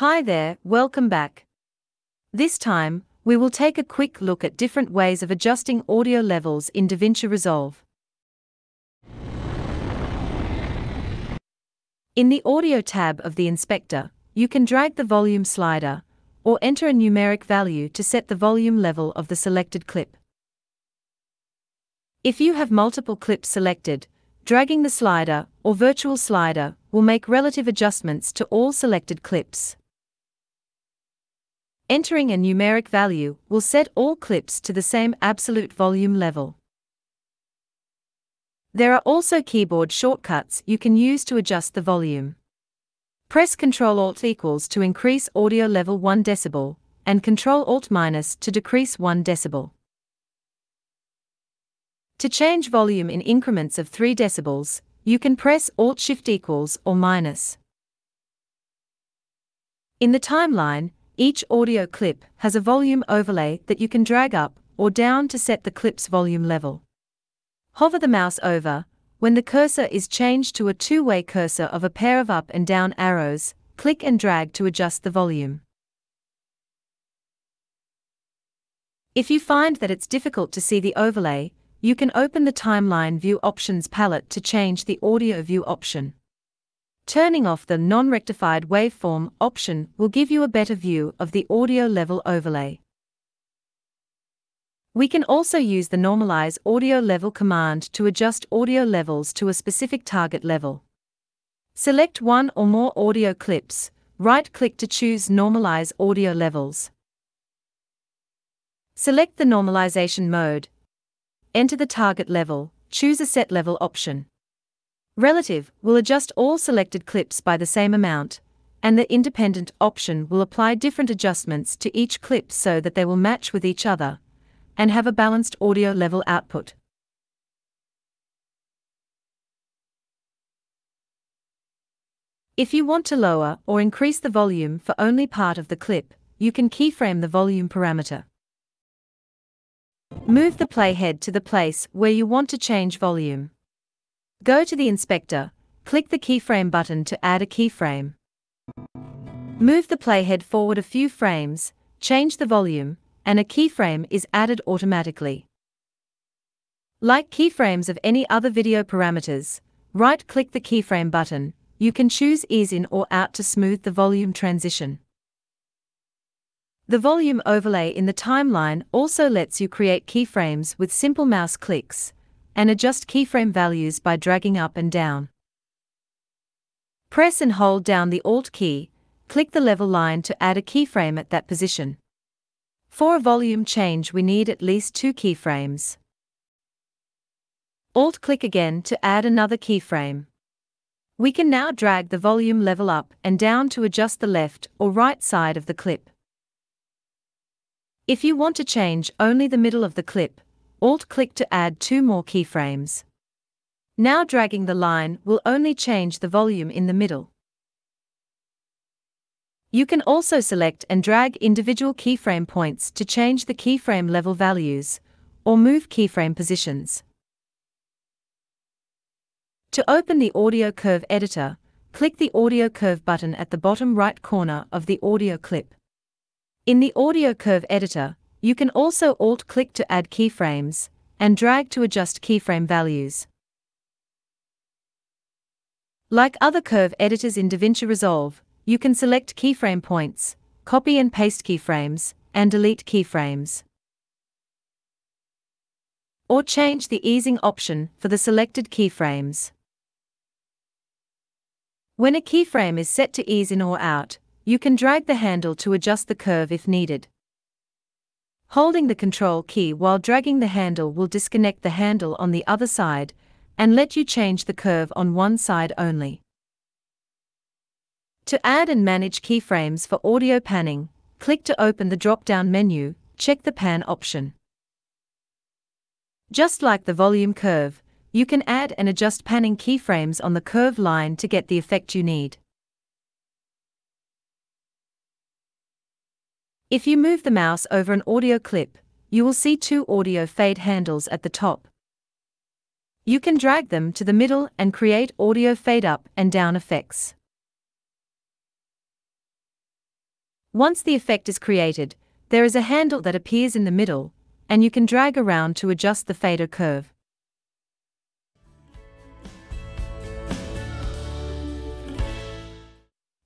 Hi there, welcome back. This time, we will take a quick look at different ways of adjusting audio levels in DaVinci Resolve. In the Audio tab of the inspector, you can drag the volume slider, or enter a numeric value to set the volume level of the selected clip. If you have multiple clips selected, dragging the slider, or virtual slider, will make relative adjustments to all selected clips. Entering a numeric value will set all clips to the same absolute volume level. There are also keyboard shortcuts you can use to adjust the volume. Press Ctrl Alt equals to increase audio level 1 decibel, and Ctrl Alt minus to decrease 1 decibel. To change volume in increments of 3 decibels, you can press Alt Shift equals or minus. In the timeline, each audio clip has a volume overlay that you can drag up or down to set the clip's volume level. Hover the mouse over. When the cursor is changed to a two-way cursor of a pair of up and down arrows, click and drag to adjust the volume. If you find that it's difficult to see the overlay, you can open the Timeline View Options palette to change the Audio View option. Turning off the non-rectified waveform option will give you a better view of the audio level overlay. We can also use the Normalize Audio Level command to adjust audio levels to a specific target level. Select one or more audio clips, right-click to choose Normalize Audio Levels. Select the normalization mode. Enter the target level, choose a set level option. Relative will adjust all selected clips by the same amount, and the independent option will apply different adjustments to each clip so that they will match with each other and have a balanced audio level output. If you want to lower or increase the volume for only part of the clip, you can keyframe the volume parameter. Move the playhead to the place where you want to change volume. Go to the inspector, click the keyframe button to add a keyframe. Move the playhead forward a few frames, change the volume, and a keyframe is added automatically. Like keyframes of any other video parameters, right-click the keyframe button, you can choose ease in or out to smooth the volume transition. The volume overlay in the timeline also lets you create keyframes with simple mouse clicks, and adjust keyframe values by dragging up and down. Press and hold down the Alt key, click the level line to add a keyframe at that position. For a volume change we need at least two keyframes. Alt-click again to add another keyframe. We can now drag the volume level up and down to adjust the left or right side of the clip. If you want to change only the middle of the clip, Alt-click to add two more keyframes. Now dragging the line will only change the volume in the middle. You can also select and drag individual keyframe points to change the keyframe level values, or move keyframe positions. To open the Audio Curve editor, click the Audio Curve button at the bottom right corner of the audio clip. In the Audio Curve editor, you can also Alt-click to add keyframes, and drag to adjust keyframe values. Like other curve editors in DaVinci Resolve, you can select keyframe points, copy and paste keyframes, and delete keyframes. Or change the easing option for the selected keyframes. When a keyframe is set to ease in or out, you can drag the handle to adjust the curve if needed. Holding the Control key while dragging the handle will disconnect the handle on the other side and let you change the curve on one side only. To add and manage keyframes for audio panning, click to open the drop-down menu, check the pan option. Just like the volume curve, you can add and adjust panning keyframes on the curve line to get the effect you need. If you move the mouse over an audio clip, you will see two audio fade handles at the top. You can drag them to the middle and create audio fade up and down effects. Once the effect is created, there is a handle that appears in the middle, and you can drag around to adjust the fader curve.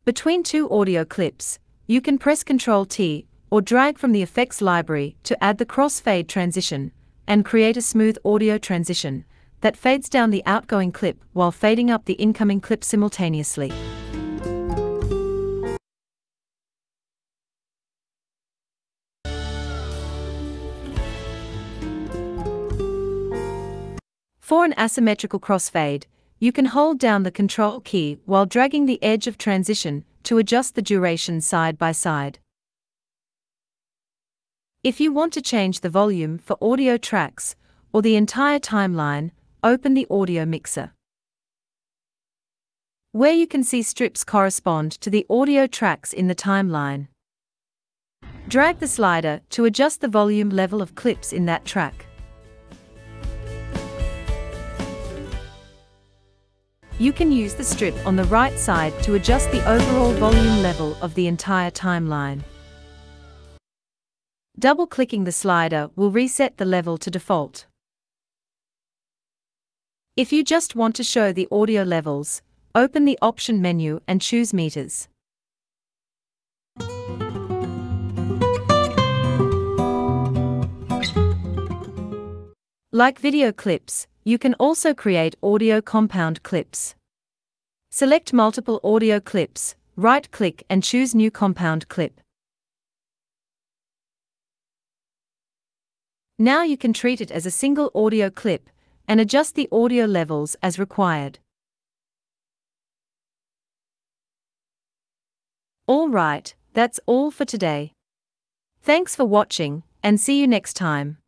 Between two audio clips, you can press Ctrl T or drag from the effects library to add the crossfade transition and create a smooth audio transition that fades down the outgoing clip while fading up the incoming clip simultaneously. For an asymmetrical crossfade, you can hold down the Control key while dragging the edge of transition to adjust the duration side by side. If you want to change the volume for audio tracks or the entire timeline, open the audio mixer. Where you can see strips correspond to the audio tracks in the timeline. Drag the slider to adjust the volume level of clips in that track. You can use the strip on the right side to adjust the overall volume level of the entire timeline. Double-clicking the slider will reset the level to default. If you just want to show the audio levels, open the option menu and choose meters. Like video clips, you can also create audio compound clips. Select multiple audio clips, right-click and choose New Compound Clip. Now you can treat it as a single audio clip and adjust the audio levels as required. Alright, that's all for today. Thanks for watching, and see you next time.